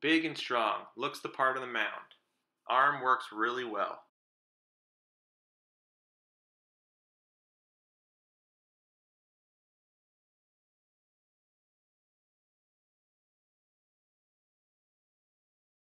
Big and strong, looks the part of the mound. Arm works really well.